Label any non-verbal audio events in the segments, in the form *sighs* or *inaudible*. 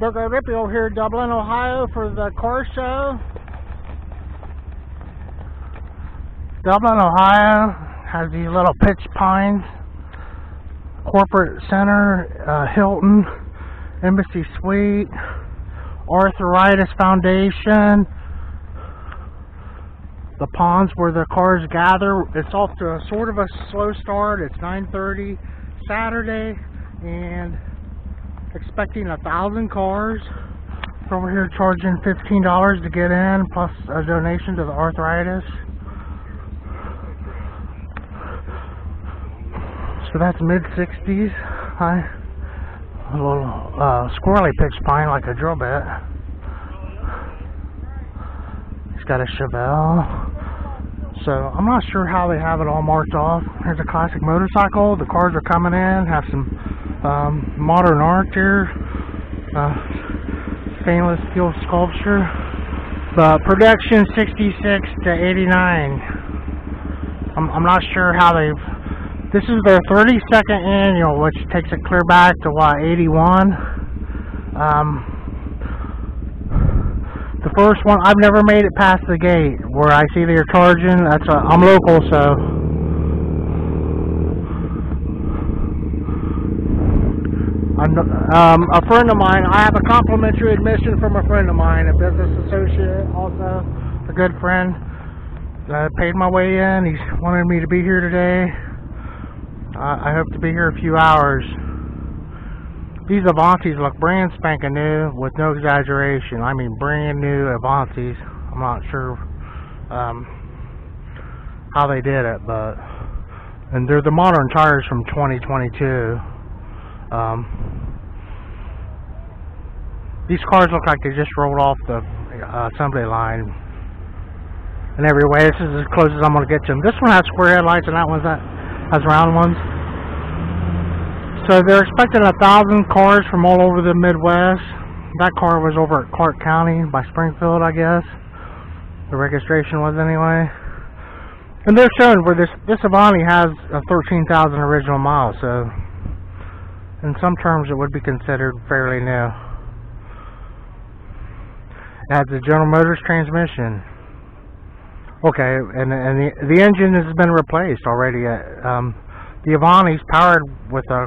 Boregard Rippy here, in Dublin, Ohio, for the car show. Dublin, Ohio has these little pitch pines. Corporate Center, uh, Hilton, Embassy Suite, Arthritis Foundation, the ponds where the cars gather. It's off to a sort of a slow start. It's 9:30 Saturday, and expecting a thousand cars. Over here charging $15 to get in, plus a donation to the arthritis. So that's mid 60s. Hi. A little uh, squirrely pitch pine like a drill bit. He's got a Chevelle. So I'm not sure how they have it all marked off. Here's a classic motorcycle. The cars are coming in. Have some um, modern art here. Uh, stainless steel sculpture. The production 66 to 89. I'm, I'm not sure how they've. This is their 32nd annual, which takes it clear back to what 81. Um, the first one, I've never made it past the gate where I see they're charging. That's a, I'm local, so. I'm, um, a friend of mine, I have a complimentary admission from a friend of mine, a business associate, also a good friend. I paid my way in. He's wanted me to be here today. Uh, I hope to be here a few hours. These Avantis look brand spanking new with no exaggeration. I mean brand new Avantis. I'm not sure um, how they did it, but and they're the modern tires from 2022. Um, these cars look like they just rolled off the uh, assembly line in every way. This is as close as I'm going to get to them. This one has square headlights and that one has round ones. So they're expecting a thousand cars from all over the Midwest. That car was over at Clark County by Springfield, I guess. The registration was anyway. And they're showing where this this Avanti has a 13,000 original miles, so in some terms it would be considered fairly new. It has a General Motors transmission. Okay, and and the the engine has been replaced already. Um, the Avanti's powered with a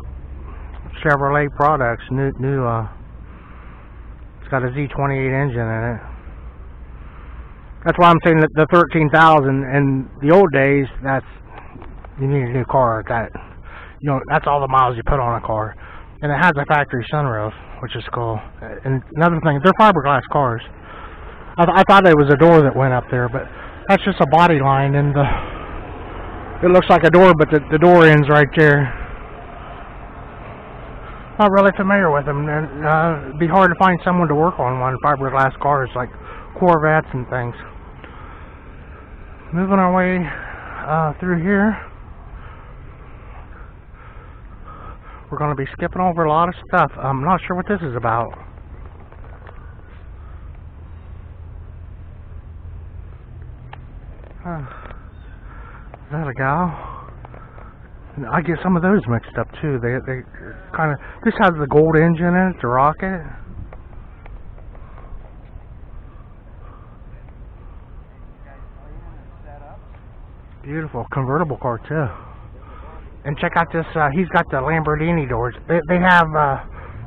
Chevrolet products, new, new, uh, it's got a Z28 engine in it. That's why I'm saying that the 13,000 in the old days, that's, you need a new car at that, you know, that's all the miles you put on a car. And it has a factory sunroof, which is cool. And another thing, they're fiberglass cars. I, th I thought it was a door that went up there, but that's just a body line and the, it looks like a door, but the, the door ends right there not really familiar with them. And uh, it'd be hard to find someone to work on one fiberglass cars like Corvettes and things. Moving our way uh, through here. We're going to be skipping over a lot of stuff. I'm not sure what this is about. *sighs* Is that a gal? I get some of those mixed up too. They they kind of this has the gold engine in it, the rocket. Beautiful convertible car too. And check out this. Uh, he's got the Lamborghini doors. They they have uh,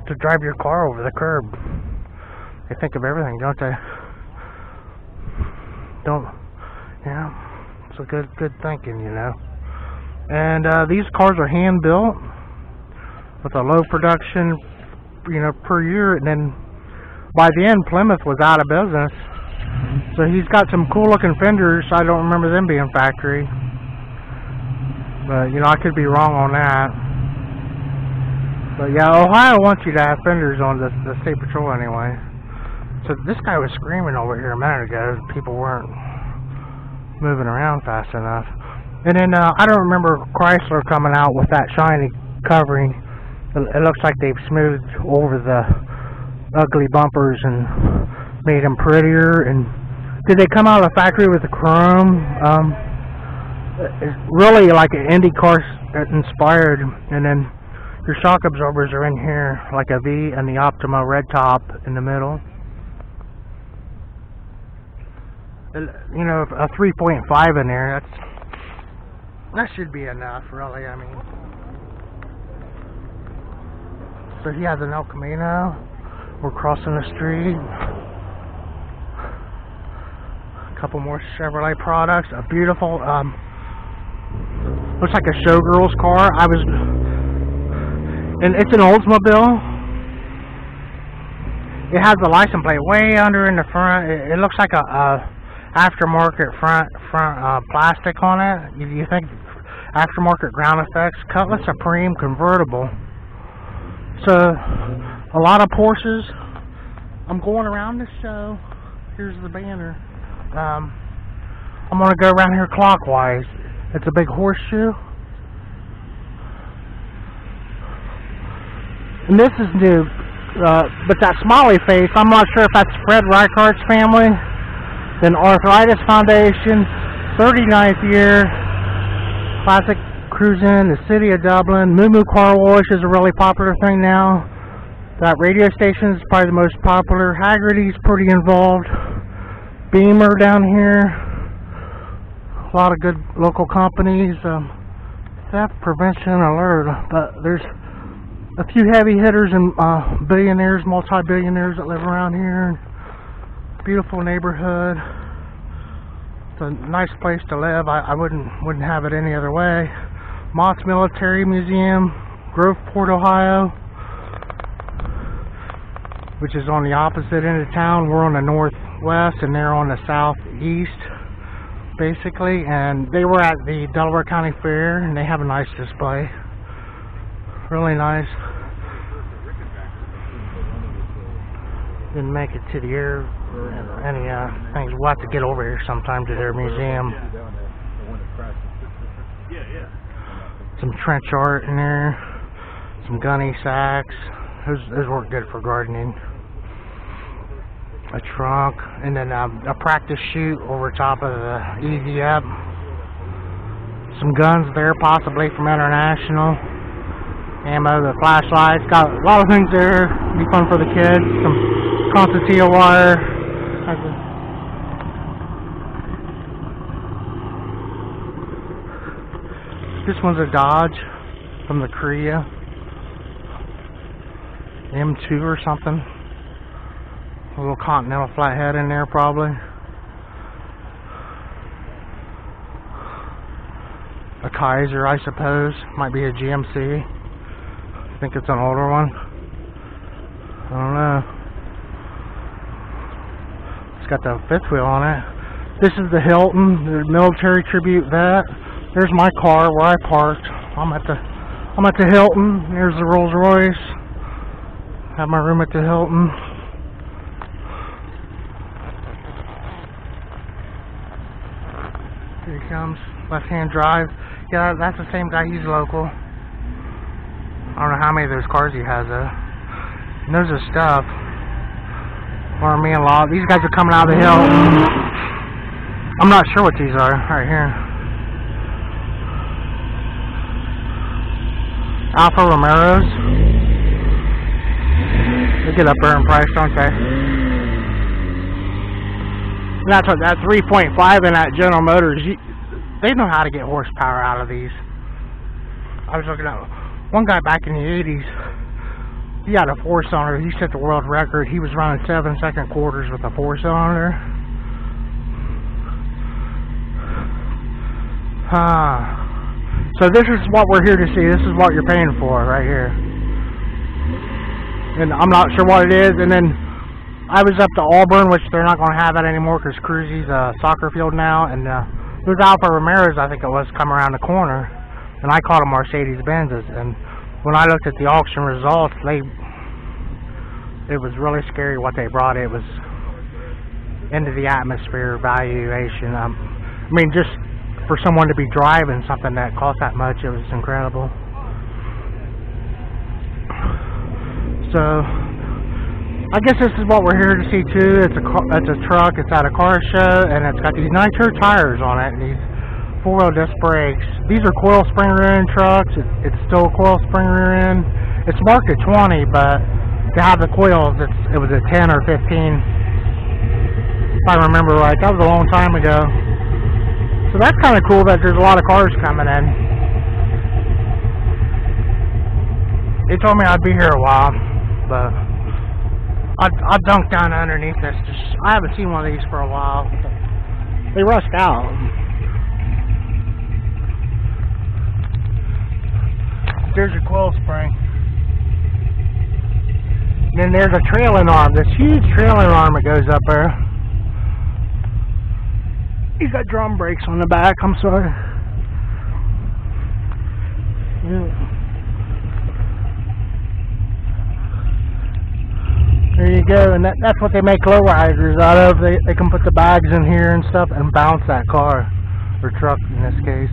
to drive your car over the curb. They think of everything, don't they? Don't. Yeah. It's a good good thinking, you know. And uh, these cars are hand built with a low production, you know, per year. And then by the end, Plymouth was out of business. So he's got some cool looking fenders. I don't remember them being factory. But, you know, I could be wrong on that. But yeah, Ohio wants you to have fenders on the, the state patrol anyway. So this guy was screaming over here a minute ago. People weren't moving around fast enough. And then uh, I don't remember Chrysler coming out with that shiny covering. It, looks like they've smoothed over the ugly bumpers and made them prettier. And did they come out of the factory with the chrome? Um, it's really like an Indy car inspired. And then Your shock absorbers are in here, like a V and the Optima red top in the middle. You know, a 3.5 in there, that's that should be enough, really. I mean, so he has an El Camino. We're crossing the street. A couple more Chevrolet products. A beautiful, um, looks like a showgirl's car. I was, and it's an Oldsmobile. It has the license plate way under in the front. It, it looks like a, a aftermarket front front uh, plastic on it. You, you think aftermarket ground effects? Cutlass Supreme convertible. So a lot of Porsches. I'm going around the show. Here's the banner. Um, I'm going to go around here clockwise. It's a big horseshoe. And this is new. Uh, but that smiley face, I'm not sure if that's Fred Reichardt's family. Then Arthritis Foundation, 39th year. Classic Cruising, the city of Dublin. Moo Moo Car Wash is a really popular thing now. That radio station is probably the most popular. Hagerty's pretty involved. Beamer down here. A lot of good local companies. Um, theft prevention alert. But there's a few heavy hitters and uh, billionaires, multi-billionaires that live around here. Beautiful neighborhood. It's a nice place to live. I, I wouldn't wouldn't have it any other way. Mott's Military Museum, Groveport, Ohio, which is on the opposite end of town. We're on the northwest and they're on the southeast, basically. And they were at the Delaware County Fair and they have a nice display. Really nice. Didn't make it to the air any uh, things. We'll have to get over here sometime to their museum. Some trench art in there, some gunny sacks. Those, those work good for gardening. A trunk, and then a practice chute over top of the easy up. Some guns there, possibly from International. Ammo, the flashlights, got a lot of things there. Be fun for the kids. Some concertina wire. This one's a Dodge from the Korea M2 or something. A little Continental flathead in there probably. A Kaiser I suppose. Might be a GMC. I think it's an older one. I don't know. It's got the fifth wheel on it. This is the Hilton, the military tribute vet. There's my car where I parked. I'm at the I'm at the Hilton. Here's the Rolls Royce. Have my room at the Hilton. Left hand drive. Yeah, that's the same guy. He's local. I don't know how many of those cars he has though. He knows his stuff. Army and law. These guys are coming out of the hill. I'm not sure what these are right here. Alfa Romeos. They get up there in price, don't they? And that's what that 3.5 in that General Motors. You, they know how to get horsepower out of these. I was looking at one guy back in the 80s. He had a four cylinder. He set the world record. He was running seven second quarters with a four cylinder. Huh. So this is what we're here to see. This is what you're paying for right here. And I'm not sure what it is. And then I was up to Auburn, which they're not going to have that anymore because Cruzy's a soccer field now. And uh, there's Alfa Romeos, I think it was, come around the corner. And I called them Mercedes-Benzes. And when I looked at the auction results, they it was really scary what they brought. It was into the atmosphere valuation. Um, I mean, just for someone to be driving something that cost that much, it was incredible. So, I guess this is what we're here to see too. It's a it's a truck. It's at a car show, and it's got these nitro tires on it. And these four-wheel disc brakes. These are coil spring rear end trucks. It, it's still coil spring rear end. It's marked at 20, but to have the coils, it's, it was a 10 or 15. If I remember right, that was a long time ago. So that's kind of cool that there's a lot of cars coming in. They told me I'd be here a while, but I I dunked down underneath this. Just I haven't seen one of these for a while. They rust out. There's your coil spring. And then there's a trailing arm, this huge trailing arm that goes up there. He's got drum brakes on the back, I'm sorry. Yeah. There you go, and that, that's what they make low lowriders out of. They, they can put the bags in here and stuff and bounce that car, or truck in this case.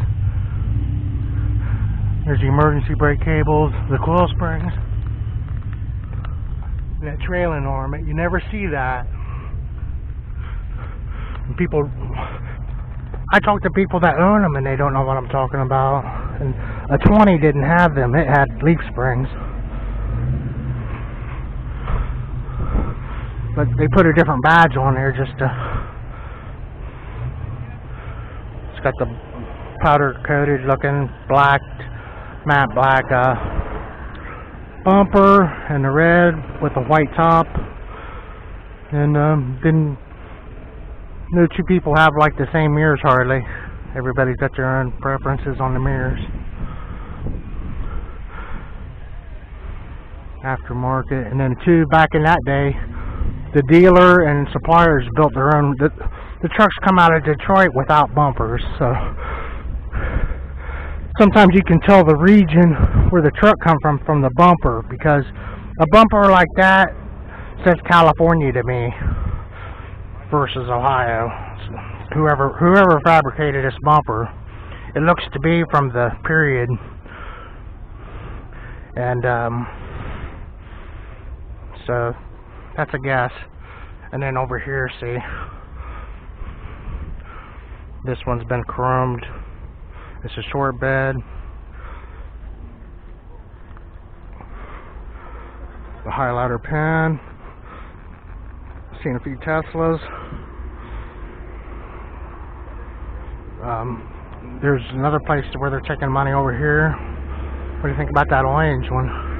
There's the emergency brake cables, the coil springs, and that trailing arm. You never see that. And people, I talk to people that own them and they don't know what I'm talking about. And a 20 didn't have them, it had leaf springs. But they put a different badge on there just to... It's got the powder coated looking black, matte black uh, bumper and the red with the white top. And um, then no two people have like the same mirrors hardly. Everybody's got their own preferences on the mirrors. Aftermarket. And then two, back in that day, the dealer and suppliers built their own. The, the trucks come out of Detroit without bumpers, so sometimes you can tell the region where the truck come from from the bumper because a bumper like that says California to me versus Ohio. So whoever whoever fabricated this bumper, it looks to be from the period and um, so that's a guess. And then over here, see, this one's been chromed. It's a short bed. The highlighter pen. Seen a few Teslas. Um, there's another place where they're taking money over here. What do you think about that orange one?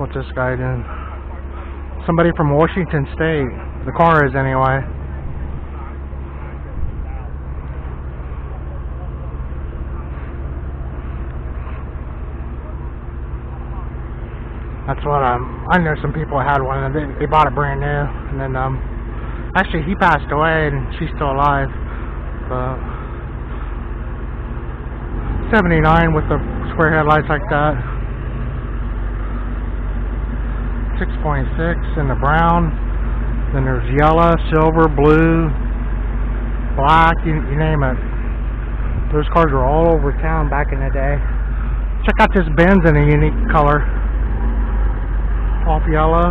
What's this guy doing? Somebody from Washington State. The car is anyway. That's what um I know some people had one and they, they bought it brand new and then um actually he passed away and she's still alive. But 79 with the square headlights like that. 6.6 in the brown. Then there's yellow, silver, blue, black, you, you name it. Those cars were all over town back in the day. Check out this Benz in a unique color. Off yellow.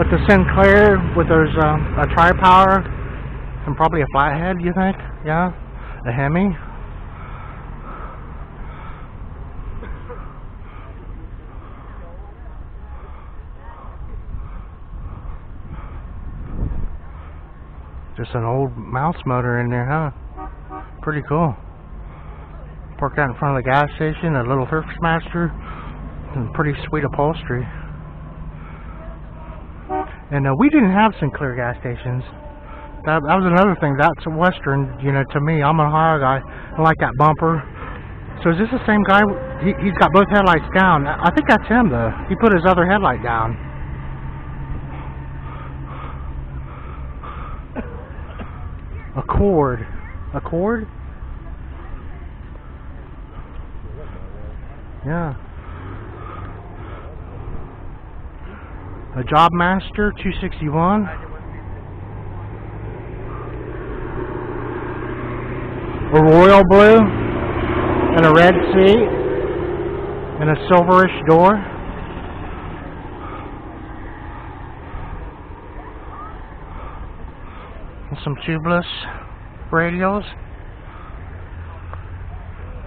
But the Sinclair with those um, a tri-power and probably a flathead, you think? Yeah, a Hemi. Just an old mouse motor in there, huh? Pretty cool. Parked out in front of the gas station, a little Master, and pretty sweet upholstery. And uh, we didn't have Sinclair gas stations. That, that was another thing. That's Western, you know, to me. I'm a Ohio guy. I like that bumper. So is this the same guy? He, he's got both headlights down. I think that's him, though. He put his other headlight down. cord. A cord? Yeah. A Job Master 261. A royal blue and a red seat and a silverish door. some tubeless radials.